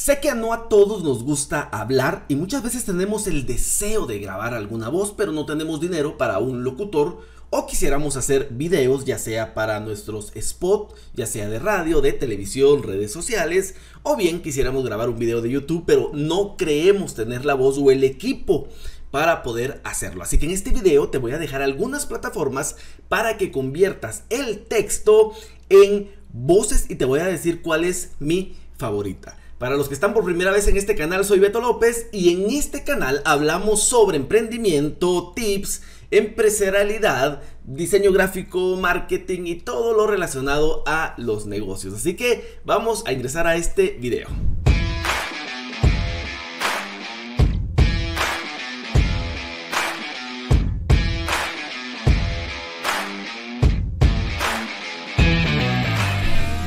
Sé que no a todos nos gusta hablar y muchas veces tenemos el deseo de grabar alguna voz, pero no tenemos dinero para un locutor o quisiéramos hacer videos ya sea para nuestros spots, ya sea de radio, de televisión, redes sociales, o bien quisiéramos grabar un video de YouTube, pero no creemos tener la voz o el equipo para poder hacerlo. Así que en este video te voy a dejar algunas plataformas para que conviertas el texto en voces y te voy a decir cuál es mi favorita. Para los que están por primera vez en este canal, soy Beto López y en este canal hablamos sobre emprendimiento, tips, empresarialidad, diseño gráfico, marketing y todo lo relacionado a los negocios. Así que vamos a ingresar a este video.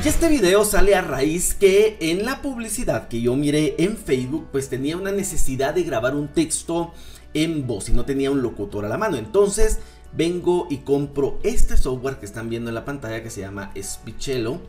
Y este video sale a raíz que en la publicidad que yo miré en Facebook pues tenía una necesidad de grabar un texto en voz y no tenía un locutor a la mano. Entonces vengo y compro este software que están viendo en la pantalla que se llama Spichello,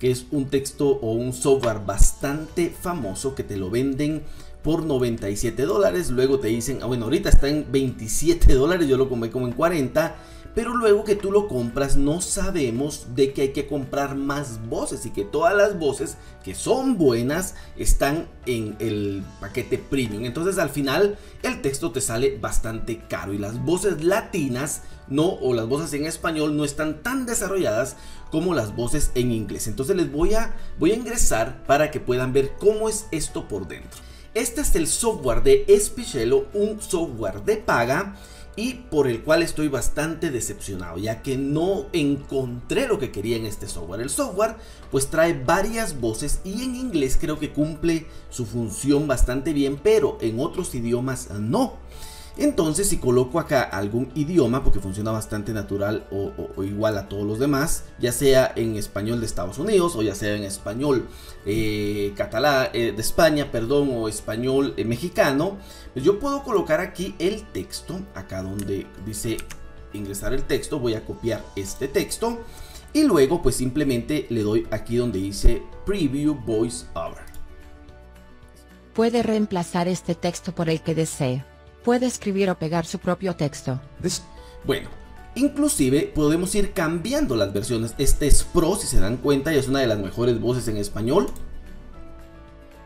que es un texto o un software bastante famoso que te lo venden por 97 dólares. Luego te dicen, ah, bueno, ahorita está en 27 dólares, yo lo compré como en 40 pero luego que tú lo compras no sabemos de que hay que comprar más voces y que todas las voces que son buenas están en el paquete premium. Entonces al final el texto te sale bastante caro y las voces latinas no o las voces en español no están tan desarrolladas como las voces en inglés. Entonces les voy a voy a ingresar para que puedan ver cómo es esto por dentro. Este es el software de Spichello, un software de paga y por el cual estoy bastante decepcionado ya que no encontré lo que quería en este software. El software pues trae varias voces y en inglés creo que cumple su función bastante bien pero en otros idiomas no. Entonces si coloco acá algún idioma, porque funciona bastante natural o, igual a todos los demás, ya sea en español de Estados Unidos o ya sea en español eh, catalán eh, de España, perdón, o español eh, mexicano, pues yo puedo colocar aquí el texto, acá donde dice ingresar el texto, voy a copiar este texto y luego pues simplemente le doy aquí donde dice Preview Voice Over. Puede reemplazar este texto por el que desee. Puede escribir o pegar su propio texto. Bueno, inclusive podemos ir cambiando las versiones. Este es Pro, si se dan cuenta, y es una de las mejores voces en español.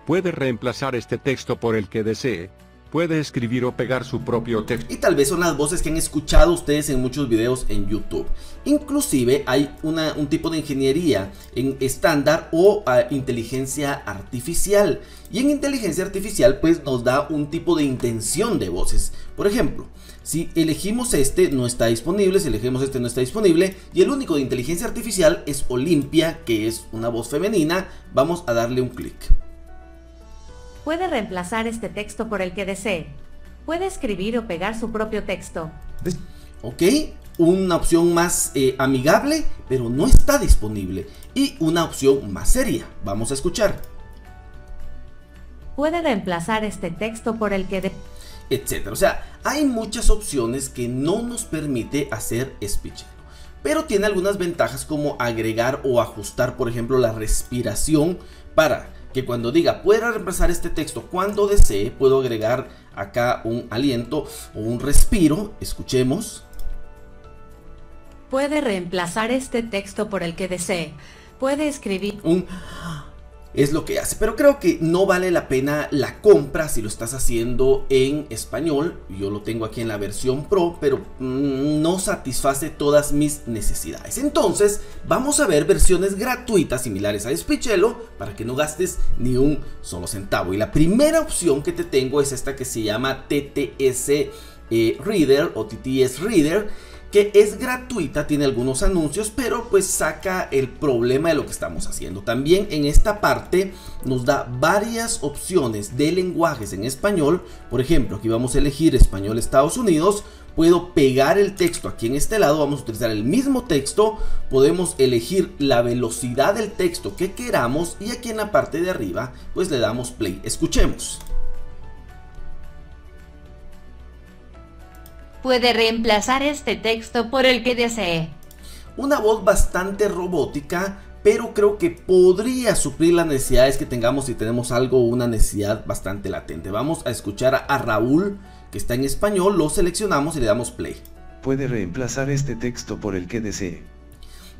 Puede reemplazar este texto por el que desee puede escribir o pegar su propio texto. Y tal vez son las voces que han escuchado ustedes en muchos videos en YouTube. Inclusive hay un tipo de ingeniería en estándar o ah, inteligencia artificial. Y en inteligencia artificial pues nos da un tipo de intención de voces. Por ejemplo, si elegimos este no está disponible, si elegimos este no está disponible y el único de inteligencia artificial es Olimpia, que es una voz femenina, vamos a darle un clic. Puede reemplazar este texto por el que desee. Puede escribir o pegar su propio texto. Ok, una opción más eh, amigable, pero no está disponible. Y una opción más seria. Vamos a escuchar. Puede reemplazar este texto por el que... De Etcétera. O sea, hay muchas opciones que no nos permite hacer speech. Pero tiene algunas ventajas como agregar o ajustar, por ejemplo, la respiración para que cuando diga pueda reemplazar este texto cuando desee, puedo agregar acá un aliento o un respiro. Escuchemos. Puede reemplazar este texto por el que desee. Puede escribir un es lo que hace. Pero creo que no vale la pena la compra si lo estás haciendo en español. Yo lo tengo aquí en la versión Pro, pero mm, no satisface todas mis necesidades. Entonces, vamos a ver versiones gratuitas similares a Spichello para que no gastes ni un solo centavo. Y la primera opción que te tengo es esta que se llama TTS eh, Reader o TTS Reader que es gratuita, tiene algunos anuncios, pero pues saca el problema de lo que estamos haciendo. También en esta parte nos da varias opciones de lenguajes en español. Por ejemplo, aquí vamos a elegir español Estados Unidos. Puedo pegar el texto aquí en este lado, vamos a utilizar el mismo texto, podemos elegir la velocidad del texto que queramos y aquí en la parte de arriba pues le damos play. Escuchemos. Puede reemplazar este texto por el que desee. Una voz bastante robótica, pero creo que podría suplir las necesidades que tengamos si tenemos algo o una necesidad bastante latente. Vamos a escuchar a Raúl, que está en español, lo seleccionamos y le damos play. Puede reemplazar este texto por el que desee.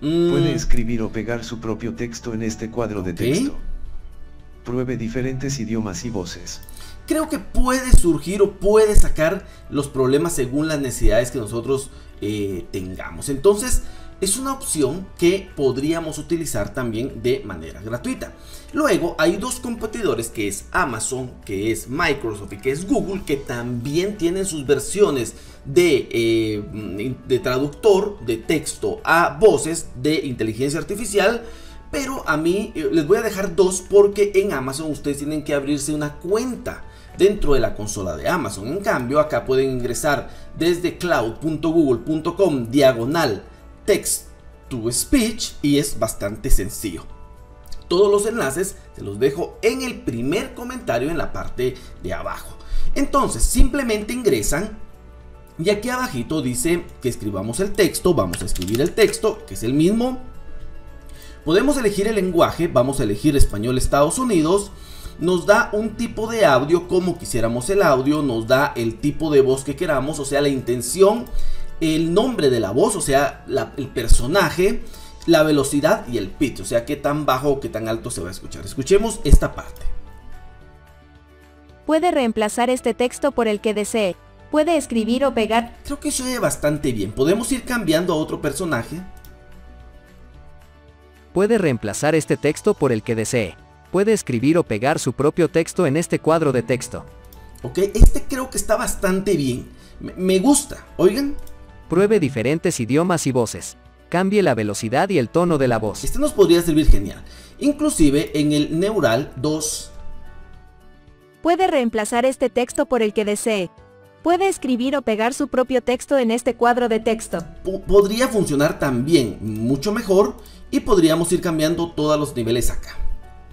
Mm, Puede escribir o pegar su propio texto en este cuadro de texto. Pruebe diferentes idiomas y voces. Creo que puede surgir o puede sacar los problemas según las necesidades que nosotros eh, tengamos. Entonces, es una opción que podríamos utilizar también de manera gratuita. Luego, hay dos competidores que es Amazon, que es Microsoft y que es Google, que también tienen sus versiones de, eh, de traductor de texto a voces de inteligencia artificial. Pero a mí eh, les voy a dejar dos porque en Amazon ustedes tienen que abrirse una cuenta dentro de la consola de Amazon. En cambio, acá pueden ingresar desde cloud.google.com diagonal text to speech y es bastante sencillo. Todos los enlaces se los dejo en el primer comentario en la parte de abajo. Entonces, simplemente ingresan y aquí abajito dice que escribamos el texto. Vamos a escribir el texto, que es el mismo. Podemos elegir el lenguaje, vamos a elegir español Estados Unidos. Nos da un tipo de audio como quisiéramos el audio, nos da el tipo de voz que queramos, o sea, la intención, el nombre de la voz, o sea, la- el personaje, la velocidad y el pitch, o sea, qué tan bajo o qué tan alto se va a escuchar. Escuchemos esta parte. Puede reemplazar este texto por el que desee. Puede escribir o pegar. Creo que se oye bastante bien. Podemos ir cambiando a otro personaje. Puede reemplazar este texto por el que desee. Puede escribir o pegar su propio texto en este cuadro de texto. Ok, este creo que está bastante bien. Me, me gusta, oigan. Pruebe diferentes idiomas y voces. Cambie la velocidad y el tono de la voz. Este nos podría servir genial. Inclusive en el Neural 2 Puede reemplazar este texto por el que desee. Puede escribir o pegar su propio texto en este cuadro de texto. po- podría funcionar también mucho mejor y podríamos ir cambiando todos los niveles acá.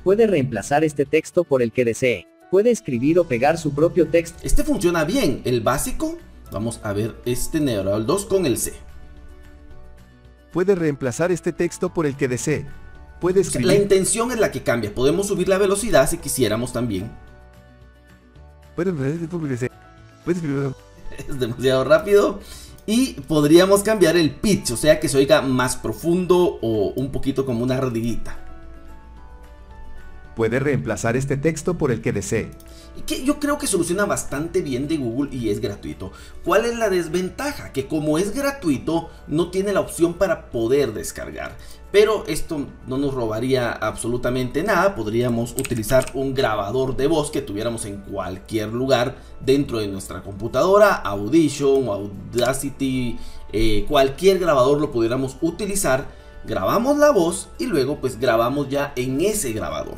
Puede reemplazar este texto por el que desee. Puede escribir o pegar su propio texto. Este funciona bien, el básico. Vamos a ver este Neural 2 con el C. Puede reemplazar este texto por el que desee. Puede sea, la escribir. intención es la que cambia. Podemos subir la velocidad si quisiéramos también. Puede reemplazar por el que desee. Puede escribir. es demasiado rápido. Y podríamos cambiar el pitch, o sea que se oiga más profundo o un poquito como una ardillita. Puede reemplazar este texto por el que desee. Que yo creo que soluciona bastante bien de Google y es gratuito. ¿Cuál es la desventaja? Que como es gratuito, no tiene la opción para poder descargar. Pero esto no nos robaría absolutamente nada. Podríamos utilizar un grabador de voz que tuviéramos en cualquier lugar dentro de nuestra computadora, Audition, Audacity, eh, cualquier grabador lo pudiéramos utilizar. Grabamos la voz y luego pues grabamos ya en ese grabador.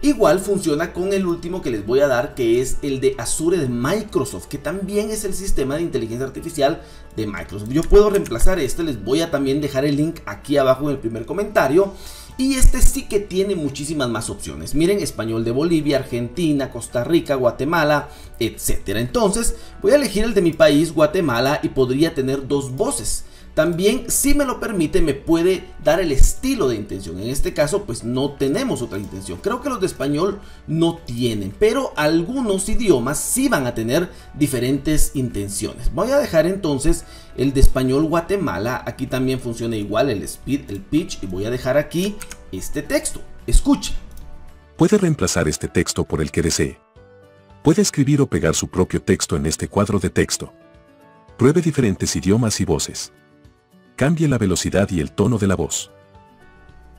Igual funciona con el último que les voy a dar, que es el de Azure de Microsoft, que también es el sistema de inteligencia artificial de Microsoft. Yo puedo reemplazar este, les voy a también dejar el link aquí abajo en el primer comentario. Y este sí que tiene muchísimas más opciones. Miren, español de Bolivia, Argentina, Costa Rica, Guatemala, etcétera. Entonces, voy a elegir el de mi país, Guatemala, y podría tener dos voces. También, si me lo permite, me puede dar el estilo de intención. En este caso, pues no tenemos otra intención. Creo que los de español no tienen, pero algunos idiomas sí van a tener diferentes intenciones. Voy a dejar entonces el de español Guatemala. Aquí también funciona igual el speed, el pitch, y voy a dejar aquí este texto. Escuchen. Puede reemplazar este texto por el que desee. Puede escribir o pegar su propio texto en este cuadro de texto. Pruebe diferentes idiomas y voces. Cambie la velocidad y el tono de la voz.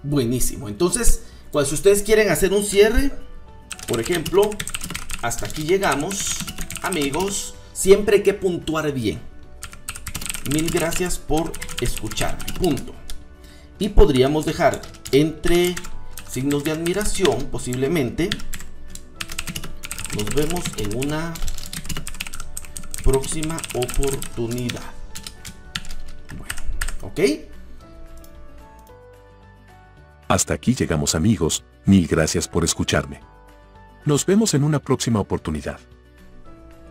Buenísimo. Entonces, pues si ustedes quieren hacer un cierre, por ejemplo, hasta aquí llegamos, amigos. Siempre hay que puntuar bien. Mil gracias por escucharme. Punto. Y podríamos dejar entre signos de admiración, posiblemente. Nos vemos en una próxima oportunidad. ¿Ok? Hasta aquí llegamos amigos, mil gracias por escucharme. Nos vemos en una próxima oportunidad.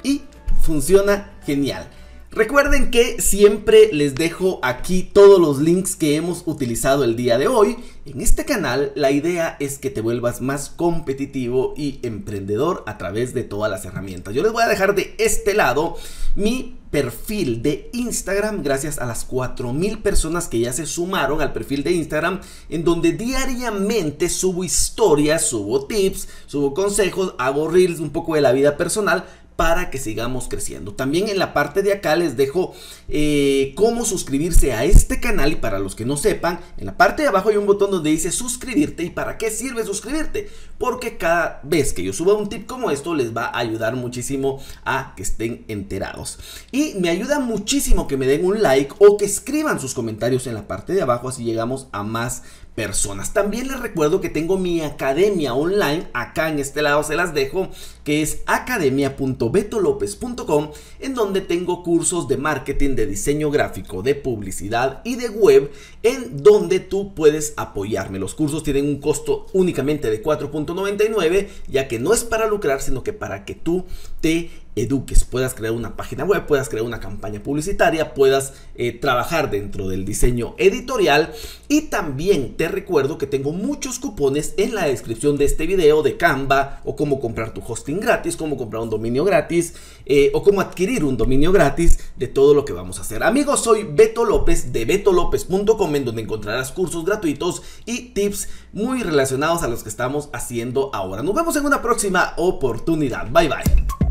y funciona genial. Recuerden que siempre les dejo aquí todos los links que hemos utilizado el día de hoy. En este canal la idea es que te vuelvas más competitivo y emprendedor a través de todas las herramientas. Yo les voy a dejar de este lado mi perfil de Instagram gracias a las 4000 personas que ya se sumaron al perfil de Instagram en donde diariamente subo historias, subo tips, subo consejos, hago reels un poco de la vida personal para que sigamos creciendo. También en la parte de acá les dejo eh, cómo suscribirse a este canal y para los que no sepan, en la parte de abajo hay un botón donde dice suscribirte y para qué sirve suscribirte. Porque cada vez que yo suba un tip como esto les va a ayudar muchísimo a que estén enterados. Y me ayuda muchísimo que me den un like o que escriban sus comentarios en la parte de abajo así llegamos a más personas. También les recuerdo que tengo mi academia online, acá en este lado se las dejo, que es academia.betolopez.com, en donde tengo cursos de marketing, de diseño gráfico, de publicidad y de web, en donde tú puedes apoyarme. Los cursos tienen un costo únicamente de 4.99, ya que no es para lucrar, sino que para que tú te eduques, puedas crear una página web, puedas crear una campaña publicitaria, puedas eh, trabajar dentro del diseño editorial y también te recuerdo que tengo muchos cupones en la descripción de este video de Canva o cómo comprar tu hosting gratis, cómo comprar un dominio gratis eh, o cómo adquirir un dominio gratis de todo lo que vamos a hacer. Amigos, soy Beto López de betolopez.com en donde encontrarás cursos gratuitos y tips muy relacionados a los que estamos haciendo ahora. Nos vemos en una próxima oportunidad. Bye bye.